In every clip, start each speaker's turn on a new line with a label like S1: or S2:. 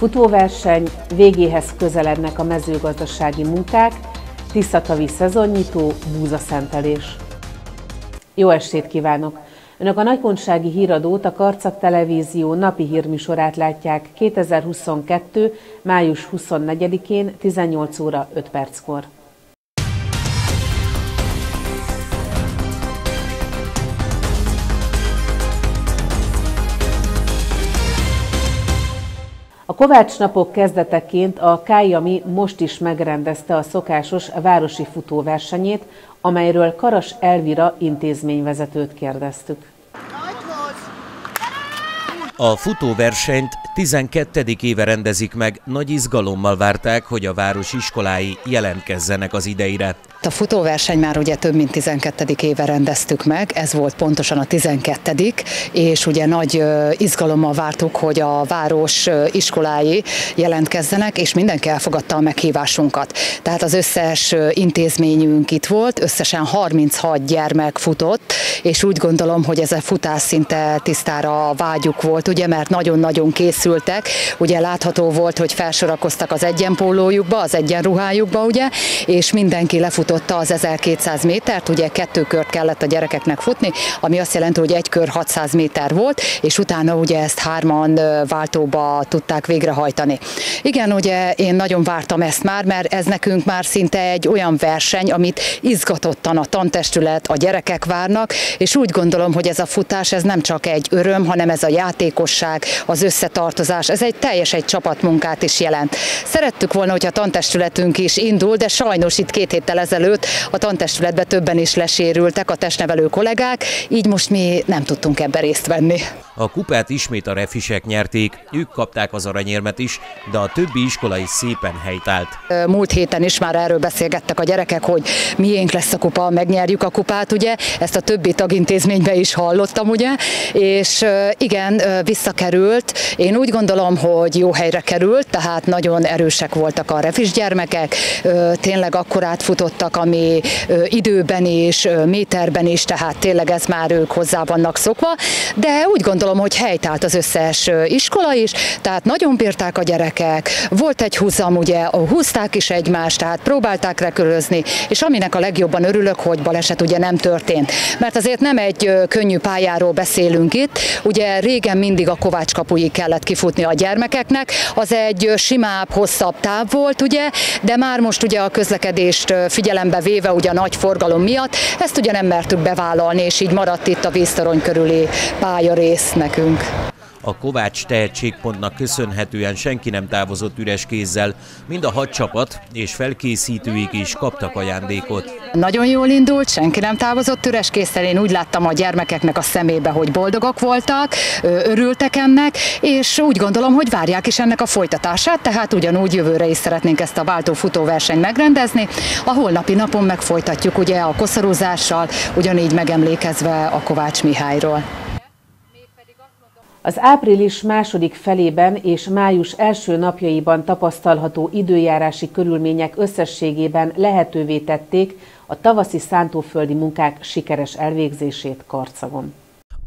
S1: Futóverseny, végéhez közelednek a mezőgazdasági munkák, tisztatavi szezonnyitó, búzaszentelés. Jó estét kívánok! Önök a Nagypontsági Híradót, a Karcak Televízió napi hírműsorát látják 2022. május 24-én 18 óra 5 perckor. A Kovács napok kezdeteként a Kájami most is megrendezte a szokásos városi futóversenyét, amelyről Karas Elvira intézményvezetőt kérdeztük.
S2: A futóversenyt 12. éve rendezik meg, nagy izgalommal várták, hogy a város iskolái jelentkezzenek az ideire.
S3: A futóverseny már ugye több mint 12. éve rendeztük meg, ez volt pontosan a 12. és ugye nagy izgalommal vártuk, hogy a város iskolái jelentkezzenek, és mindenki elfogadta a meghívásunkat. Tehát az összes intézményünk itt volt, összesen 36 gyermek futott, és úgy gondolom, hogy ez a futás szinte tisztára vágyuk volt, ugye, mert nagyon-nagyon készültek, ugye látható volt, hogy felsorakoztak az egyenpólójukba, az egyenruhájukba, ugye, és mindenki lefut futotta az 1200 métert, ugye kettő kört kellett a gyerekeknek futni, ami azt jelenti, hogy egy kör 600 méter volt, és utána ugye ezt hárman váltóba tudták végrehajtani. Igen, ugye én nagyon vártam ezt már, mert ez nekünk már szinte egy olyan verseny, amit izgatottan a tantestület, a gyerekek várnak, és úgy gondolom, hogy ez a futás, ez nem csak egy öröm, hanem ez a játékosság, az összetartozás, ez egy teljes egy csapatmunkát is jelent. Szerettük volna, hogy a tantestületünk is indul, de sajnos itt két héttel ezelőtt a tantestületben többen is lesérültek a testnevelő kollégák, így most mi nem tudtunk ebben részt venni.
S2: A kupát ismét a refisek nyerték, ők kapták az aranyérmet is, de a többi iskola is szépen helytált.
S3: Múlt héten is már erről beszélgettek a gyerekek, hogy miénk lesz a kupa, megnyerjük a kupát, ugye? Ezt a többi tagintézménybe is hallottam, ugye? És igen, visszakerült. Én úgy gondolom, hogy jó helyre került, tehát nagyon erősek voltak a refis gyermekek, tényleg akkor átfutottak, ami időben is, méterben is, tehát tényleg ez már ők hozzá vannak szokva, de úgy gondolom, hogy helytált az összes iskola is, tehát nagyon bírták a gyerekek, volt egy húzam, ugye, húzták is egymást, tehát próbálták rekörözni, és aminek a legjobban örülök, hogy baleset ugye nem történt. Mert azért nem egy könnyű pályáról beszélünk itt, ugye régen mindig a Kovács kapuig kellett kifutni a gyermekeknek, az egy simább, hosszabb táv volt, ugye, de már most ugye a közlekedést figyelembe véve ugye a nagy forgalom miatt, ezt ugye nem mertük bevállalni, és így maradt itt a víztorony körüli pályarész nekünk.
S2: A Kovács tehetségpontnak köszönhetően senki nem távozott üres kézzel, mind a hat csapat és felkészítőik is kaptak ajándékot.
S3: Nagyon jól indult, senki nem távozott üres kézzel, én úgy láttam a gyermekeknek a szemébe, hogy boldogak voltak, örültek ennek, és úgy gondolom, hogy várják is ennek a folytatását, tehát ugyanúgy jövőre is szeretnénk ezt a váltó futóversenyt megrendezni. A holnapi napon megfolytatjuk ugye a koszorúzással, ugyanígy megemlékezve a Kovács Mihályról.
S1: Az április második felében és május első napjaiban tapasztalható időjárási körülmények összességében lehetővé tették a tavaszi szántóföldi munkák sikeres elvégzését Karcagon.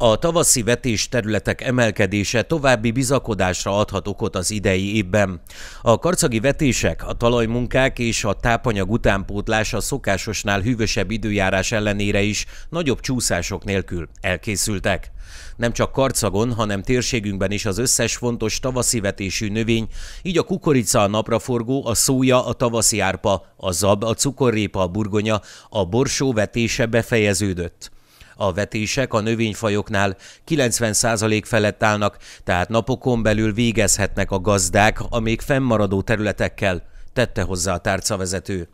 S2: A tavaszi vetés területek emelkedése további bizakodásra adhat okot az idei évben. A karcagi vetések, a talajmunkák és a tápanyag utánpótlás a szokásosnál hűvösebb időjárás ellenére is nagyobb csúszások nélkül elkészültek. Nem csak Karcagon, hanem térségünkben is az összes fontos tavaszi vetésű növény, így a kukorica, a napraforgó, a szója, a tavaszi árpa, a zab, a cukorrépa, a burgonya, a borsó vetése befejeződött. A vetések a növényfajoknál 90% felett állnak, tehát napokon belül végezhetnek a gazdák a még fennmaradó területekkel, tette hozzá a tárcavezető.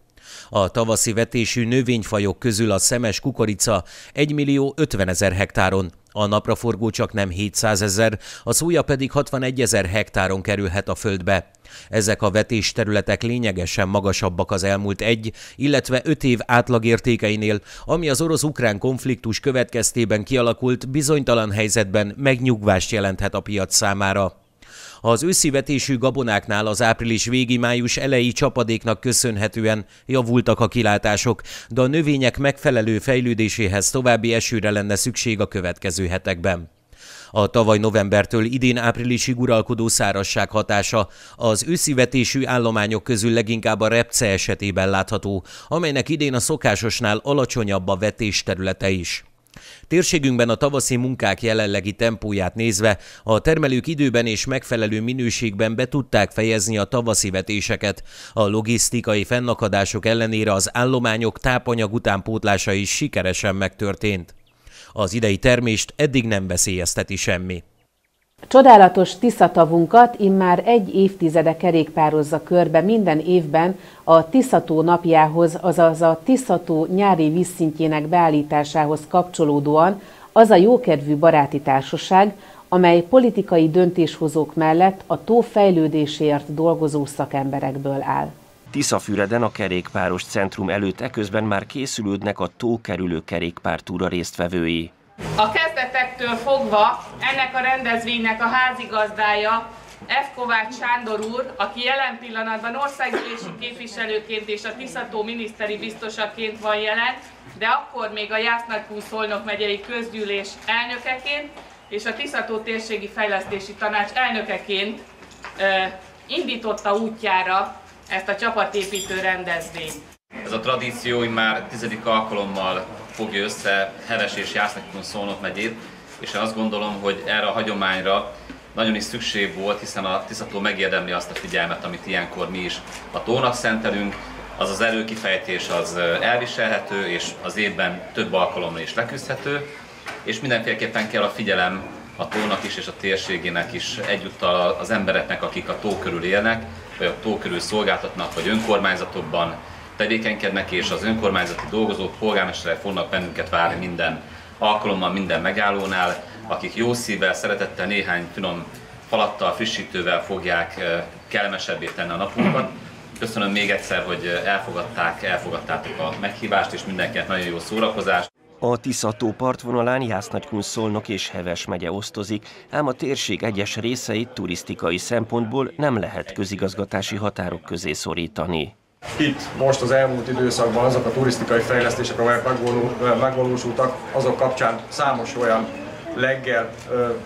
S2: A tavaszi vetésű növényfajok közül a szemes kukorica 1 millió 50 ezer hektáron, a napraforgó csak nem 700 ezer, a szója pedig 61 ezer hektáron kerülhet a földbe. Ezek a vetés területek lényegesen magasabbak az elmúlt egy, illetve öt év átlagértékeinél, ami az orosz-ukrán konfliktus következtében kialakult bizonytalan helyzetben megnyugvást jelenthet a piac számára. Az őszi vetésű gabonáknál az április végi május elejé csapadéknak köszönhetően javultak a kilátások, de a növények megfelelő fejlődéséhez további esőre lenne szükség a következő hetekben. A tavaly novembertől idén áprilisig uralkodó szárasság hatása az őszi vetésű állományok közül leginkább a repce esetében látható, amelynek idén a szokásosnál alacsonyabb a vetés területe is. Térségünkben a tavaszi munkák jelenlegi tempóját nézve a termelők időben és megfelelő minőségben be tudták fejezni a tavaszi vetéseket. A logisztikai fennakadások ellenére az állományok tápanyag utánpótlása is sikeresen megtörtént. Az idei termést eddig nem veszélyezteti semmi.
S1: Csodálatos Tiszatavunkat immár egy évtizede kerékpározza körbe minden évben a Tiszató napjához, azaz a Tiszató nyári vízszintjének beállításához kapcsolódóan az a jókedvű baráti társaság, amely politikai döntéshozók mellett a tó fejlődéséért dolgozó szakemberekből áll.
S4: Tiszafüreden a kerékpáros centrum előtt eközben már készülődnek a tókerülő kerékpártúra résztvevői.
S5: A kezdetektől fogva ennek a rendezvénynek a házigazdája F. Kovács Sándor úr, aki jelen pillanatban országgyűlési képviselőként és a Tiszató miniszteri biztosaként van jelen, de akkor még a Jász-Nagykún Szolnok megyei közgyűlés elnökeként és a Tiszató térségi fejlesztési tanács elnökeként indította útjára ezt a csapatépítő rendezvényt.
S6: Ez a tradíció már tizedik alkalommal fogja össze Heves és Jászlakon Szolnok megyét, és én azt gondolom, hogy erre a hagyományra nagyon is szükség volt, hiszen a Tiszató megérdemli azt a figyelmet, amit ilyenkor mi is a tónak szentelünk, az az erőkifejtés az elviselhető, és az évben több alkalommal is leküzdhető, és mindenféleképpen kell a figyelem a tónak is és a térségének is egyúttal az embereknek, akik a tó körül élnek, vagy a tó körül szolgáltatnak, vagy önkormányzatokban tevékenykednek, és az önkormányzati dolgozók, polgármesterek fognak bennünket várni minden alkalommal, minden megállónál, akik jó szívvel, szeretettel, néhány finom falattal, frissítővel fogják eh, kellemesebbé tenni a napunkat. Köszönöm még egyszer, hogy elfogadták, elfogadtátok a meghívást, és mindenkinek nagyon jó szórakozás.
S4: A Tiszató partvonalán Jász-Nagykun Szolnok és Heves megye osztozik, ám a térség egyes részeit turisztikai szempontból nem lehet közigazgatási határok közé szorítani.
S7: Itt most az elmúlt időszakban azok a turisztikai fejlesztések, amelyek megvalósultak, azok kapcsán számos olyan leggel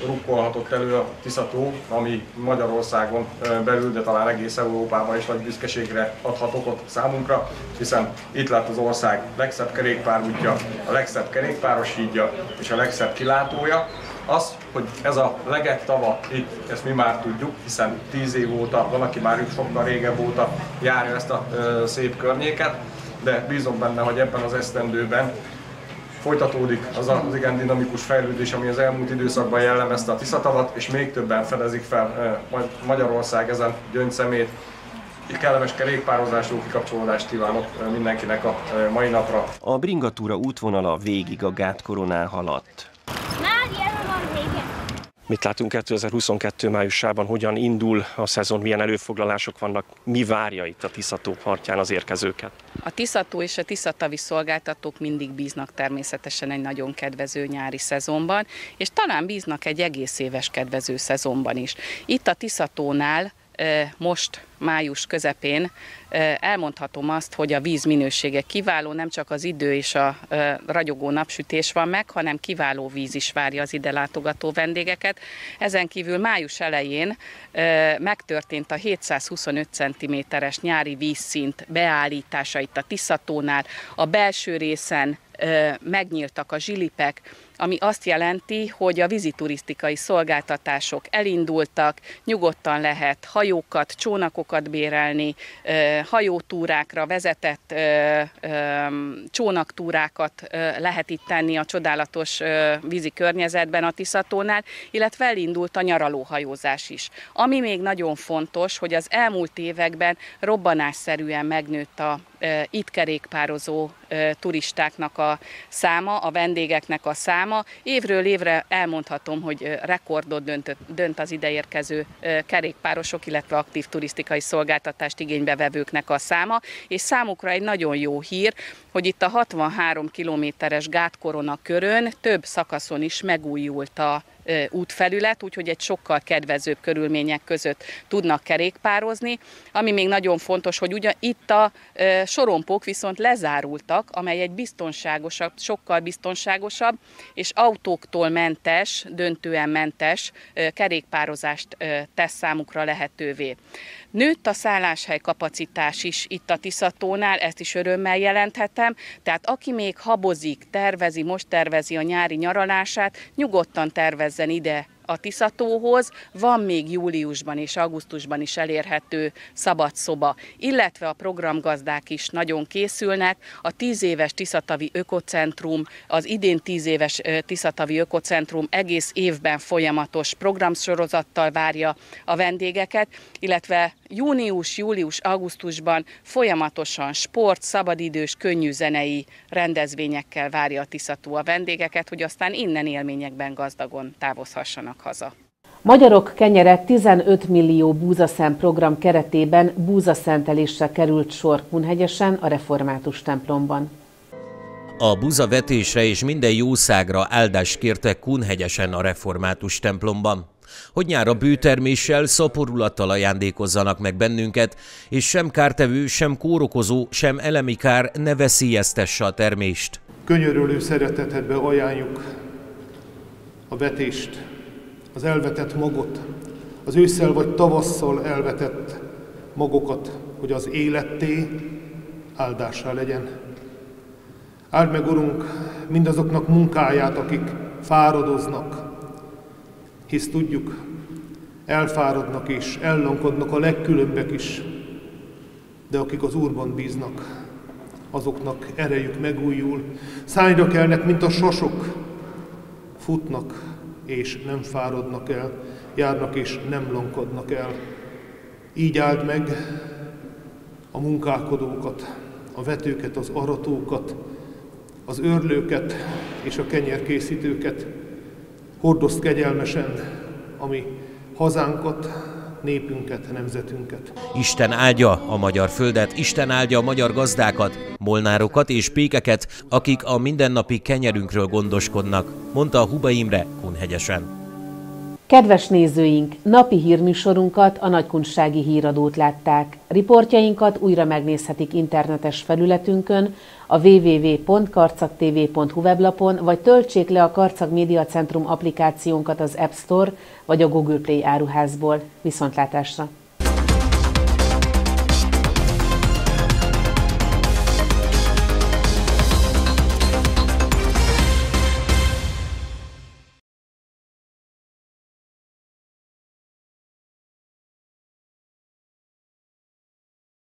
S7: rukkolhatott elő a Tiszató, ami Magyarországon belül, de talán egész Európában is nagy büszkeségre adhat okot számunkra, hiszen itt lett az ország legszebb kerékpárútja, a legszebb kerékpáros hídja és a legszebb kilátója. Az, hogy ez a legek tava itt, ezt mi már tudjuk, hiszen tíz év óta, van, aki már sokkal régebb óta járja ezt a ö, szép környéket, de bízom benne, hogy ebben az esztendőben folytatódik az az igen dinamikus fejlődés, ami az elmúlt időszakban jellemezte a Tiszatavat, és még többen fedezik fel Magyarország ezen gyöngyszemét. Kellemes kerékpározás, jó kikapcsolódást kívánok mindenkinek a mai napra.
S4: A bringatúra útvonala végig a gátkoronán haladt.
S8: Mit látunk 2022 májusában, hogyan indul a szezon, milyen előfoglalások vannak, mi várja itt a Tiszató partján az érkezőket?
S9: A Tiszató és a Tiszatavi szolgáltatók mindig bíznak természetesen egy nagyon kedvező nyári szezonban, és talán bíznak egy egész éves kedvező szezonban is. Itt a Tiszatónál most május közepén elmondhatom azt, hogy a víz minősége kiváló, nem csak az idő és a ragyogó napsütés van meg, hanem kiváló víz is várja az ide látogató vendégeket. Ezen kívül május elején megtörtént a 725 cm-es nyári vízszint beállítása itt a Tiszatónál, a belső részen megnyíltak a zsilipek, ami azt jelenti, hogy a víziturisztikai szolgáltatások elindultak, nyugodtan lehet hajókat, csónakokat bérelni, hajótúrákra vezetett csónaktúrákat lehet itt tenni a csodálatos vízi környezetben a Tiszatónál, illetve elindult a nyaralóhajózás is. Ami még nagyon fontos, hogy az elmúlt években robbanásszerűen megnőtt a itt kerékpározó turistáknak a száma, a vendégeknek a száma. Évről évre elmondhatom, hogy rekordot dönt, dönt az ideérkező kerékpárosok, illetve aktív turisztikai szolgáltatást igénybevevőknek a száma, és számukra egy nagyon jó hír, hogy itt a 63 kilométeres gátkorona körön több szakaszon is megújult a útfelület, úgyhogy egy sokkal kedvezőbb körülmények között tudnak kerékpározni. Ami még nagyon fontos, hogy ugye itt a sorompók viszont lezárultak, amely egy biztonságosabb, sokkal biztonságosabb és autóktól mentes, döntően mentes kerékpározást tesz számukra lehetővé. Nőtt a szálláshely kapacitás is itt a Tiszatónál, ezt is örömmel jelenthetem, tehát aki még habozik, tervezi, most tervezi a nyári nyaralását, nyugodtan tervezzen ide a Tiszatóhoz, van még júliusban és augusztusban is elérhető szabad szoba, illetve a programgazdák is nagyon készülnek. A 10 éves Tiszatavi Ökocentrum, az idén 10 éves Tiszatavi Ökocentrum egész évben folyamatos programsorozattal várja a vendégeket, illetve június, július, augusztusban folyamatosan sport, szabadidős, könnyű zenei rendezvényekkel várja a Tiszató a vendégeket, hogy aztán innen élményekben gazdagon távozhassanak haza.
S1: Magyarok kenyere 15 millió búzaszem program keretében búzaszentelésre került sor Kunhegyesen a református templomban.
S2: A buzavetésre és minden jószágra áldást kértek Kunhegyesen a református templomban hogy nyára bőterméssel, szaporulattal ajándékozzanak meg bennünket, és sem kártevő, sem kórokozó, sem elemi kár ne veszélyeztesse a termést.
S10: Könyörülő szeretetedbe ajánljuk a vetést, az elvetett magot, az ősszel vagy tavasszal elvetett magokat, hogy az életté áldásra legyen. Áld meg, Urunk, mindazoknak munkáját, akik fáradoznak, hisz tudjuk, elfáradnak és ellankodnak a legkülönbek is, de akik az Úrban bíznak, azoknak erejük megújul, szányra kelnek, mint a sasok, futnak és nem fáradnak el, járnak és nem lankodnak el. Így áld meg a munkálkodókat, a vetőket, az aratókat, az örlőket és a kenyerkészítőket, hordozd kegyelmesen, ami hazánkat, népünket, nemzetünket.
S2: Isten áldja a magyar földet, Isten áldja a magyar gazdákat, molnárokat és pékeket, akik a mindennapi kenyerünkről gondoskodnak, mondta Huba Imre Kunhegyesen.
S1: Kedves nézőink, napi hírműsorunkat, a Nagykunsági híradót látták. Riportjainkat újra megnézhetik internetes felületünkön, a www.karcagtv.hu weblapon, vagy töltsék le a Karcag Média Centrum applikációnkat az App Store vagy a Google Play áruházból. Viszontlátásra!